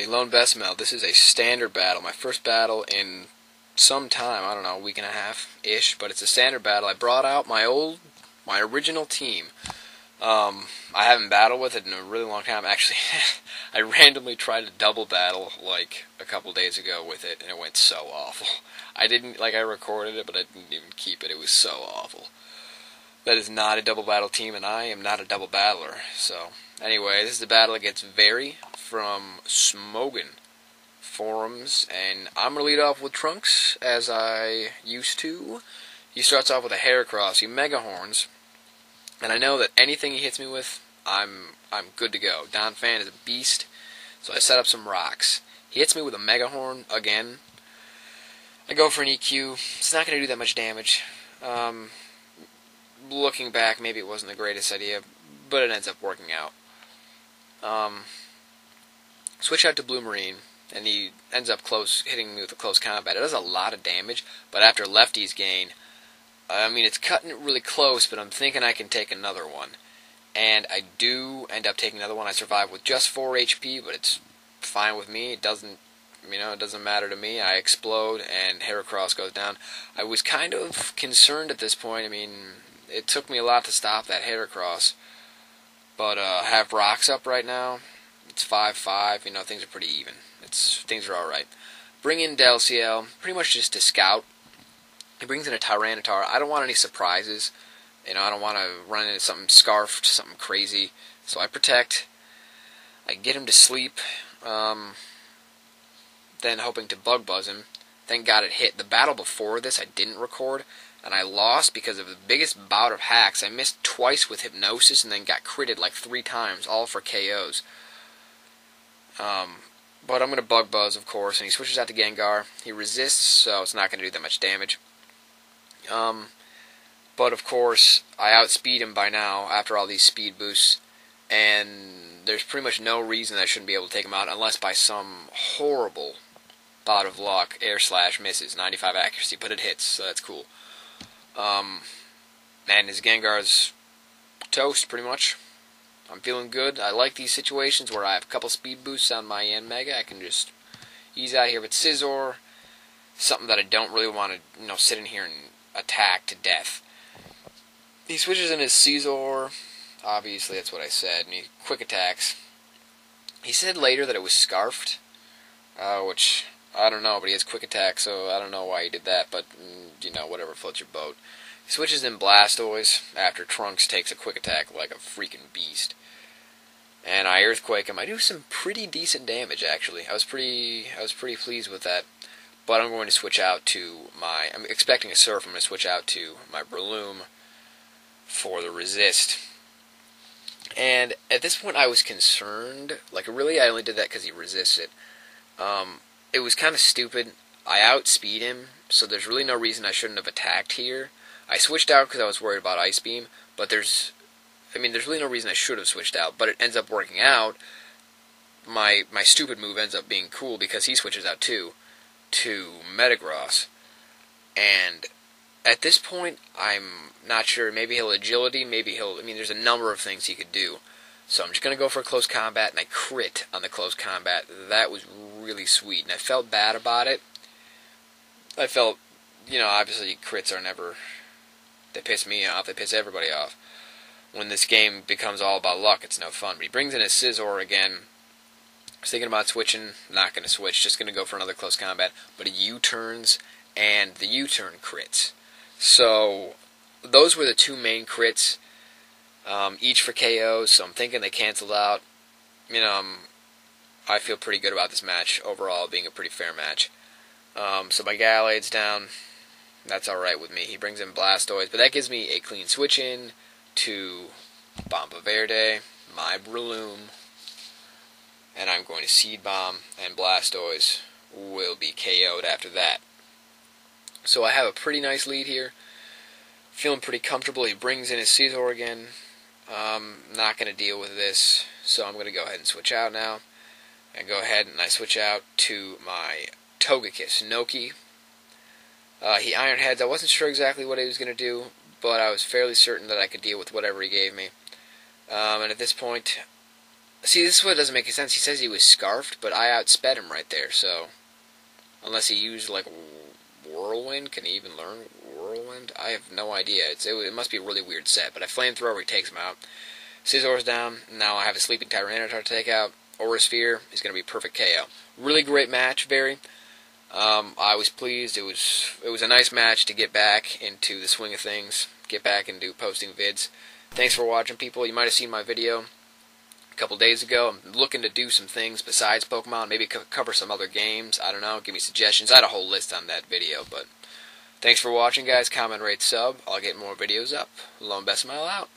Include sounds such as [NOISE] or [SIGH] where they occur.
LoneBesamell. This is a standard battle. My first battle in some time. I don't know, a week and a half ish. But it's a standard battle. I brought out my old, my original team. Um, I haven't battled with it in a really long time. Actually, [LAUGHS] I randomly tried to double battle like a couple days ago with it, and it went so awful. [LAUGHS] I didn't like I recorded it, but I didn't even keep it. It was so awful. That is not a double battle team, and I am not a double battler. So, anyway, this is the battle against Very from Smogon Forums, and I'm gonna lead off with Trunks as I used to. He starts off with a Heracross, he mega horns, and I know that anything he hits me with, I'm I'm good to go. Donphan is a beast, so I set up some rocks. He hits me with a mega horn again. I go for an EQ. It's not to do that much damage. Um, looking back, maybe it wasn't the greatest idea, but it ends up working out. Um, switch out to Blue Marine, and he ends up close hitting me with a close combat. It does a lot of damage, but after Lefties gain, I mean it's cutting it really close, but I'm thinking I can take another one. And I do end up taking another one. I survive with just 4 HP, but it's fine with me. It doesn't you know, it doesn't matter to me. I explode and Heracross goes down. I was kind of concerned at this point. I mean, it took me a lot to stop that Heracross. But uh, have rocks up right now. It's five five. You know, things are pretty even. It's things are all right. Bring in Delciel, pretty much just to scout. He brings in a Tyranitar. I don't want any surprises. You know, I don't want to run into something scarfed, something crazy. So I protect. I get him to sleep. Um, then hoping to bug buzz him. Thank God it hit. The battle before this I didn't record, and I lost because of the biggest bout of hacks. I missed twice with hypnosis and then got critted like three times, all for KOs. Um, but I'm going to bug buzz, of course, and he switches out to Gengar. He resists, so it's not going to do that much damage. Um, but of course, I outspeed him by now after all these speed boosts, and there's pretty much no reason I shouldn't be able to take him out unless by some horrible bout of luck, air slash misses, 95 accuracy, but it hits, so that's cool. Um, and his Gengar's toast, pretty much. I'm feeling good. I like these situations where I have a couple speed boosts on my end. Yanmega. I can just ease out here. with Scizor, something that I don't really want to, you know, sit in here and attack to death. He switches in his Scizor. Obviously, that's what I said. And he quick attacks. He said later that it was scarfed, uh, which I don't know, but he has quick attack, so I don't know why he did that, but, mm, you know, whatever floats your boat. He switches in Blastoise after Trunks takes a quick attack like a freaking beast. And I Earthquake him. I do some pretty decent damage, actually. I was pretty, I was pretty pleased with that. But I'm going to switch out to my, I'm expecting a Surf, I'm going to switch out to my Breloom for the Resist. And at this point I was concerned, like really I only did that because he resists it. Um, it was kind of stupid. I outspeed him, so there's really no reason I shouldn't have attacked here. I switched out because I was worried about Ice Beam, but there's, I mean, there's really no reason I should have switched out. But it ends up working out. My my stupid move ends up being cool because he switches out too, to Metagross, and at this point I'm not sure. Maybe he'll agility. Maybe he'll. I mean, there's a number of things he could do. So I'm just going to go for a close combat, and I crit on the close combat. That was really sweet, and I felt bad about it. I felt, you know, obviously crits are never, they piss me off, they piss everybody off. When this game becomes all about luck, it's no fun. But he brings in his Scizor again. I was thinking about switching, not going to switch, just going to go for another close combat. But he U-turns, and the U-turn crits. So, those were the two main crits um, each for KOs, so I'm thinking they canceled out. You know, um, I feel pretty good about this match overall, being a pretty fair match. Um, so my Gallade's down. That's alright with me. He brings in Blastoise, but that gives me a clean switch in to Bomba Verde, my Breloom, and I'm going to Seed Bomb, and Blastoise will be KO'd after that. So I have a pretty nice lead here. Feeling pretty comfortable. He brings in his Scizor again. Um, not going to deal with this, so I'm going to go ahead and switch out now. And go ahead and I switch out to my Togekiss Noki. Uh, he Iron Heads. I wasn't sure exactly what he was going to do, but I was fairly certain that I could deal with whatever he gave me. Um, and at this point, See, this is what doesn't make any sense. He says he was scarfed, but I outsped him right there, so. Unless he used, like, Whirlwind. Can he even learn Whirlwind? I have no idea. It's, it, it must be a really weird set, but I Flamethrower, he takes him out. Scizor's down. Now I have a Sleeping Tyranitar to take out. Aura Sphere is going to be perfect KO. Really great match, very. Um, I was pleased. It was it was a nice match to get back into the swing of things, get back into posting vids. Thanks for watching, people. You might have seen my video a couple days ago. I'm looking to do some things besides Pokemon, maybe cover some other games. I don't know. Give me suggestions. I had a whole list on that video, but thanks for watching, guys. Comment, rate, sub. I'll get more videos up. LoneBesamell out.